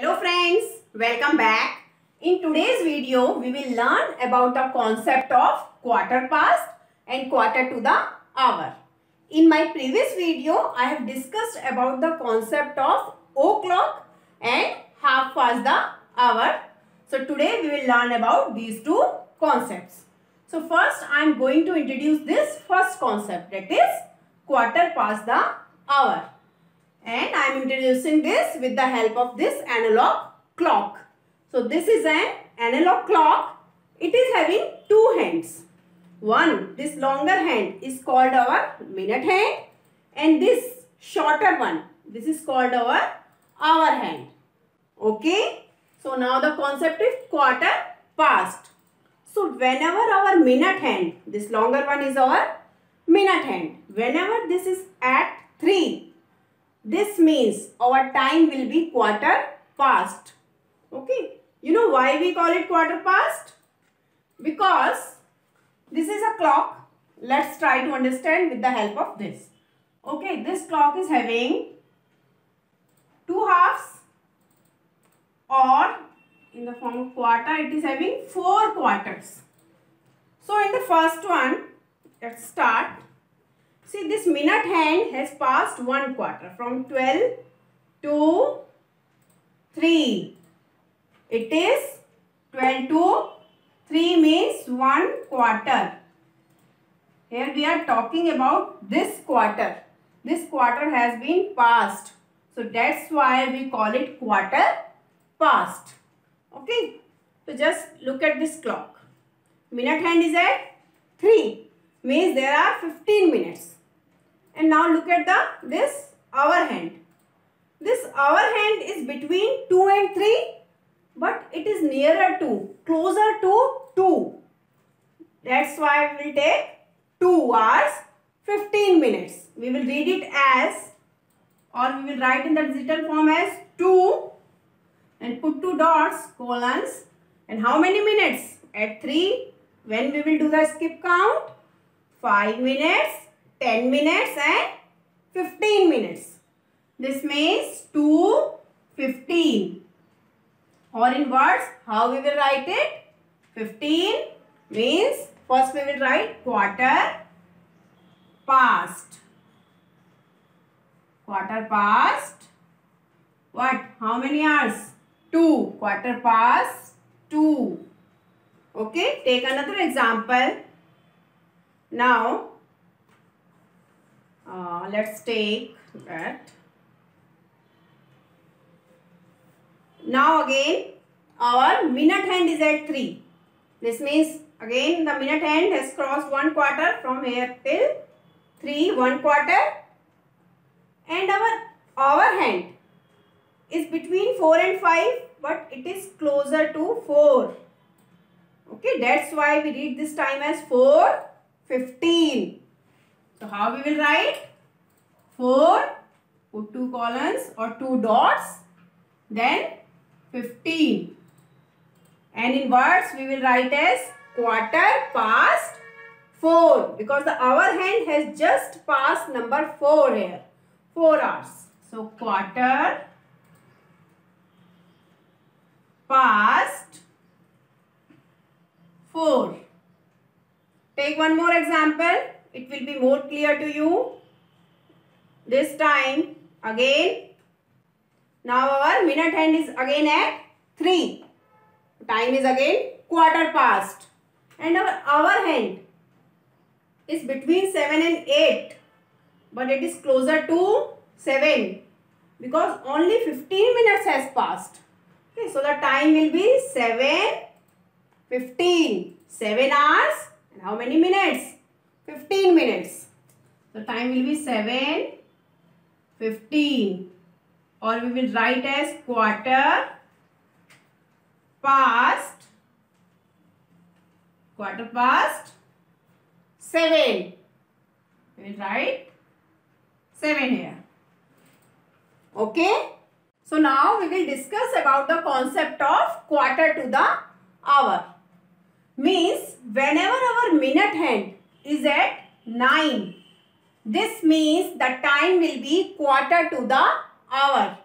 Hello friends, welcome back. In today's video, we will learn about the concept of quarter past and quarter to the hour. In my previous video, I have discussed about the concept of o'clock and half past the hour. So today we will learn about these two concepts. So first I am going to introduce this first concept that is quarter past the hour. And I am introducing this with the help of this analog clock. So this is an analog clock. It is having two hands. One, this longer hand is called our minute hand and this shorter one, this is called our hour hand. Okay. So now the concept is quarter past. So whenever our minute hand, this longer one is our minute hand. Whenever this is at 3, this means our time will be quarter past. Okay. You know why we call it quarter past? Because this is a clock. Let's try to understand with the help of this. Okay, this clock is having two halves or in the form of quarter it is having four quarters. So in the first one, let's start. See this minute hand has passed one quarter from 12 to 3. It is 12 to 3 means 1 quarter. Here we are talking about this quarter. This quarter has been passed. So that's why we call it quarter past. Okay. So just look at this clock. Minute hand is at 3. Means there are 15 minutes. And now look at the this hour hand. This hour hand is between 2 and 3 but it is nearer to, closer to 2. That's why we will take 2 hours 15 minutes. We will read it as or we will write in the digital form as 2 and put two dots, colons and how many minutes? At 3 when we will do the skip count? 5 minutes, 10 minutes and 15 minutes. This means 2, 15. Or in words, how we will write it? 15 means first we will write quarter past. Quarter past. What? How many hours? 2. Quarter past 2. Okay. Take another example. Now, uh, let's take that. Now again, our minute hand is at 3. This means again the minute hand has crossed 1 quarter from here till 3, 1 quarter. And our hour hand is between 4 and 5 but it is closer to 4. Okay, that's why we read this time as 4, 15. So how we will write? 4, put 2 columns or 2 dots, then 15. And in words we will write as quarter past 4 because the hour hand has just passed number 4 here. 4 hours. So quarter past 4. Take one more example. It will be more clear to you. This time again now our minute hand is again at 3. Time is again quarter past. And our hour hand is between 7 and 8. But it is closer to 7. Because only 15 minutes has passed. Okay, so the time will be 7, 15. 7 hours. And how many minutes? 15 minutes. The time will be 7, 15 or we will write as quarter past quarter past 7 we will write 7 here. Okay? So now we will discuss about the concept of quarter to the hour. Means whenever our minute hand is at 9 this means the time will be quarter to the hour.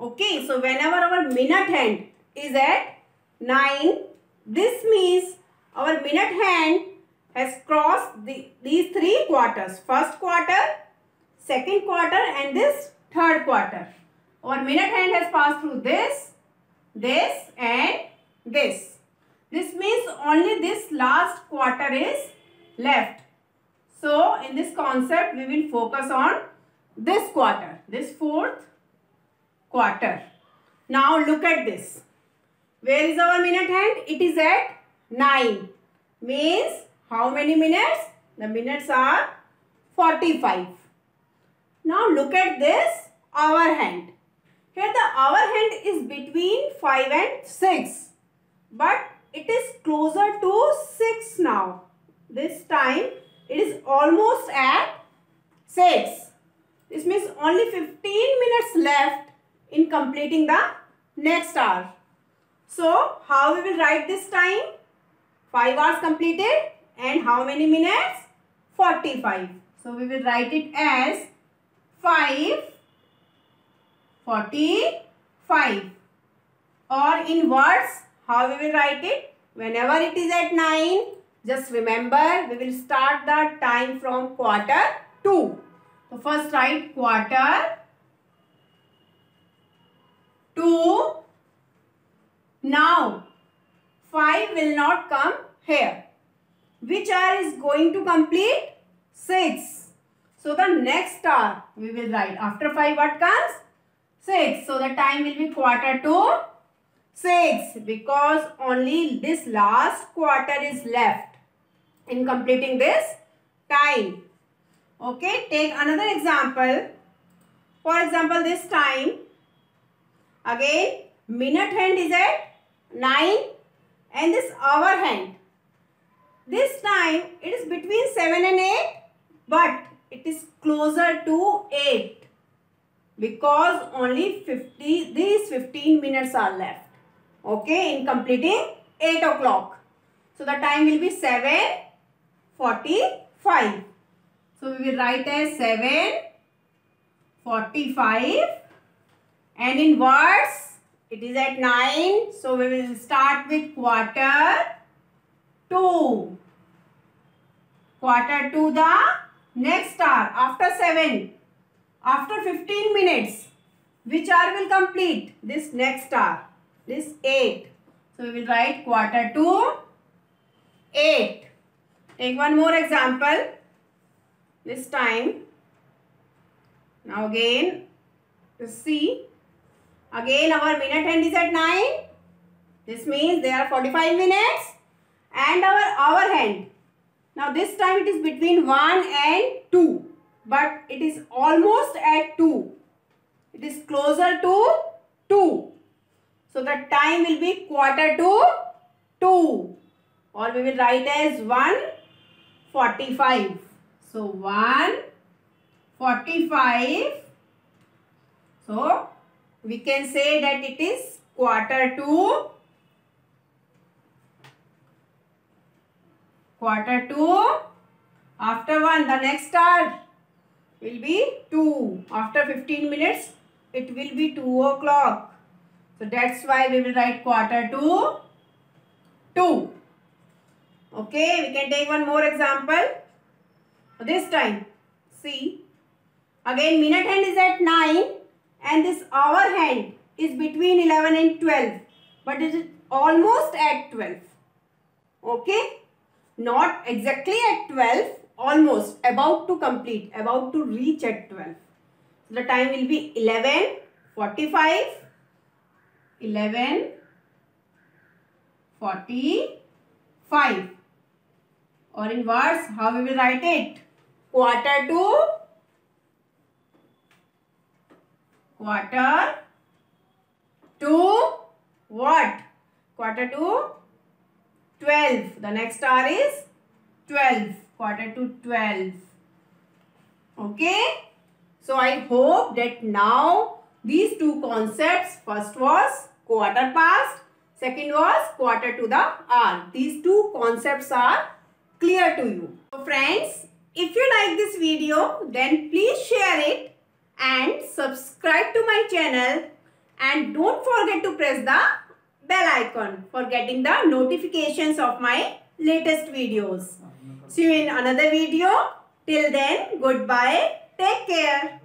Okay, so whenever our minute hand is at 9, this means our minute hand has crossed the, these three quarters. First quarter, second quarter and this third quarter. Our minute hand has passed through this, this and this. This means only this last quarter is left. So, in this concept, we will focus on this quarter, this fourth quarter. Now, look at this. Where is our minute hand? It is at 9. Means, how many minutes? The minutes are 45. Now, look at this hour hand. Here the hour hand is between 5 and 6. But it is closer to 6 now. This time it is almost at 6. This means only 15 minutes left in completing the next hour. So, how we will write this time? 5 hours completed and how many minutes? 45. So, we will write it as 5 45 or in words how we will write it whenever it is at 9 just remember we will start the time from quarter 2 so first write quarter 2 now 5 will not come here. Which hour is going to complete? 6 so the next star we will write. After 5 what comes? 6. So the time will be quarter to 6 because only this last quarter is left in completing this time. Okay, take another example. For example, this time again minute hand is at 9 and this hour hand. This time it is between 7 and 8 but it is closer to 8 because only 50 these 15 minutes are left okay in completing 8 o'clock so the time will be 7:45 so we will write as 7:45 and in words it is at 9 so we will start with quarter 2 quarter to the next hour after 7 after 15 minutes, which hour will complete? This next hour. This 8. So, we will write quarter to 8. Take one more example. This time. Now again, see. Again our minute hand is at 9. This means there are 45 minutes. And our hour hand. Now this time it is between 1 and 2 but it is almost at 2. It is closer to 2. So the time will be quarter to 2 or we will write as 145. So 145. So we can say that it is quarter to quarter to after 1 the next star will be 2. After 15 minutes, it will be 2 o'clock. So that's why we will write quarter to 2. Okay, we can take one more example. This time, see, again minute hand is at 9 and this hour hand is between 11 and 12. But it is almost at 12. Okay, not exactly at 12 almost about to complete, about to reach at 12. So the time will be 11, 45, 11, 45. Or in words, how we will write it? Quarter to quarter to what? Quarter to 12. The next star is 12 quarter to 12 okay so i hope that now these two concepts first was quarter past second was quarter to the hour these two concepts are clear to you so friends if you like this video then please share it and subscribe to my channel and don't forget to press the bell icon for getting the notifications of my latest videos. See you in another video. Till then, goodbye. Take care.